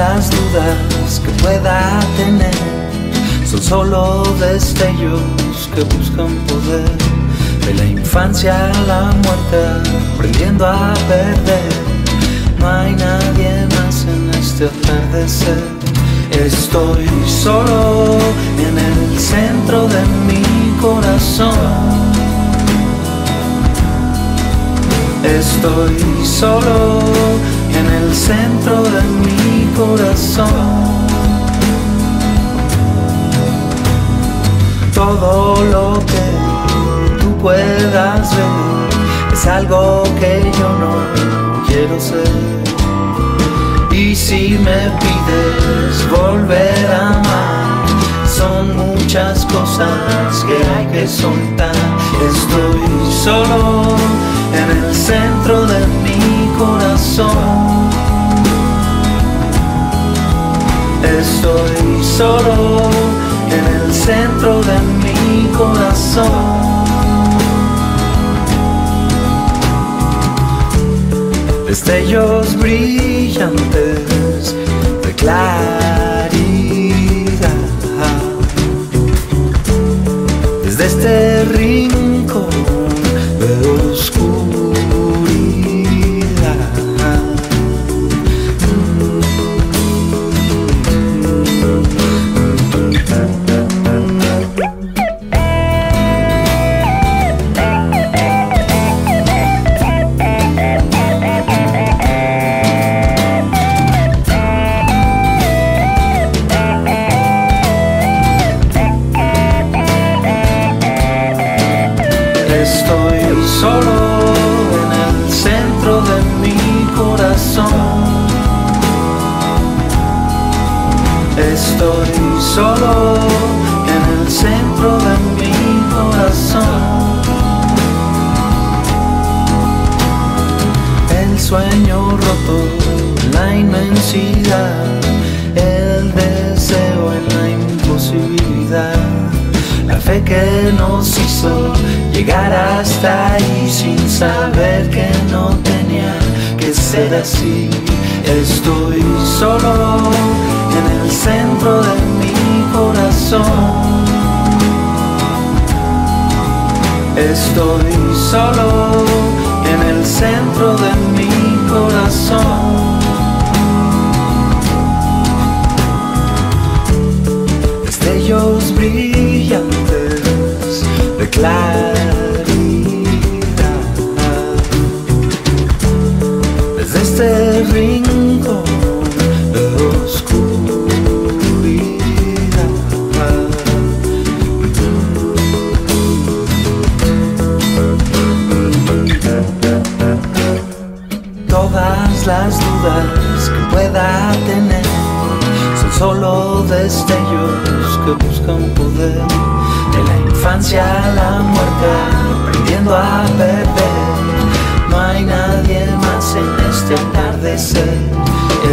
Las dudas que pueda tener son solo destellos que buscan poder. De la infancia a la muerte, aprendiendo a perder. No hay nadie más en este atardecer. Estoy solo en el centro de mi corazón. Estoy solo el centro de mi corazón. Todo lo que tú puedas ver es algo que yo no quiero ser. Y si me pides volver a amar, son muchas cosas que hay que soltar. Estoy solo en el centro de mi corazón. Estoy solo en el centro de mi corazón. Destellos brillantes de claridad. Solo en el centro de mi corazón. Estoy solo en el centro de mi corazón. El sueño roto, la inmensidad, que nos hizo llegar hasta ahí sin saber que no tenía que ser así. Estoy solo en el centro de mi corazón. Estoy solo en el centro de mi corazón. Destellos brillantes de claridad. Desde este rincón de oscuridad. Todas las dudas que pueda tener son solo destellos que buscan poder infancia a la muerte, aprendiendo a beber. No hay nadie más en este atardecer.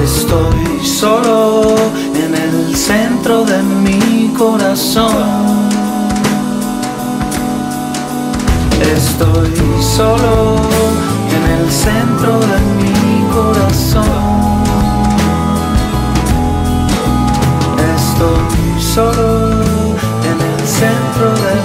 Estoy solo en el centro de mi corazón. Estoy solo en el centro de mi corazón. Estoy solo en el centro de